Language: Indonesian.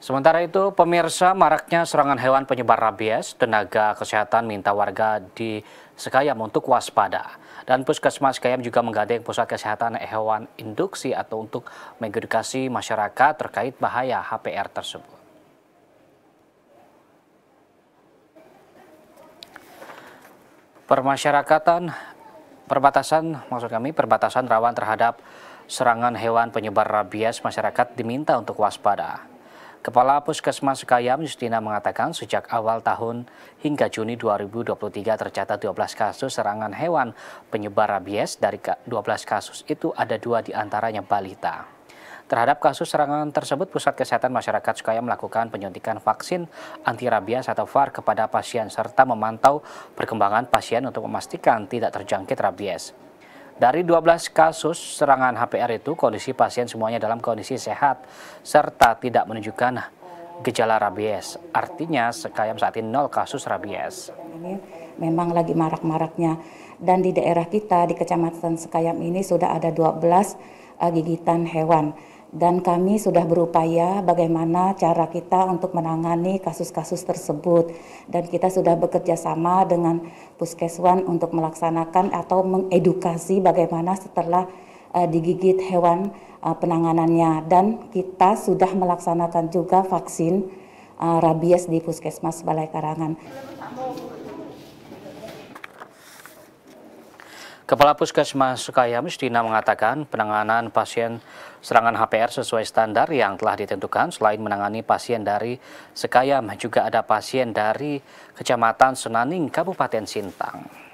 Sementara itu, pemirsa maraknya serangan hewan penyebar rabies, tenaga kesehatan minta warga di Sekayam untuk waspada. Dan Puskesmas Sekayam juga menggandeng pusat kesehatan hewan induksi atau untuk mengedukasi masyarakat terkait bahaya HPR tersebut. Permasyarakatan perbatasan maksud kami perbatasan rawan terhadap serangan hewan penyebar rabies masyarakat diminta untuk waspada. Kepala Puskesmas Kayam Justina mengatakan sejak awal tahun hingga Juni 2023 tercatat 12 kasus serangan hewan penyebar rabies. Dari 12 kasus itu ada dua di antaranya balita. Terhadap kasus serangan tersebut, Pusat Kesehatan Masyarakat Sukaya melakukan penyuntikan vaksin anti rabies atau VAR kepada pasien serta memantau perkembangan pasien untuk memastikan tidak terjangkit rabies. Dari 12 kasus serangan HPR itu, kondisi pasien semuanya dalam kondisi sehat serta tidak menunjukkan gejala rabies. Artinya, sekayam saat ini nol kasus rabies. Ini memang lagi marak-maraknya. Dan di daerah kita, di Kecamatan Sekayam ini sudah ada 12 uh, gigitan hewan dan kami sudah berupaya bagaimana cara kita untuk menangani kasus-kasus tersebut dan kita sudah bekerja sama dengan Puskeswan untuk melaksanakan atau mengedukasi bagaimana setelah uh, digigit hewan uh, penanganannya dan kita sudah melaksanakan juga vaksin uh, rabies di Puskesmas Balai Karangan. Kepala Puskesmas Sukayam Justina mengatakan penanganan pasien serangan HPR sesuai standar yang telah ditentukan. Selain menangani pasien dari Sekayam, juga ada pasien dari Kecamatan Senaning, Kabupaten Sintang.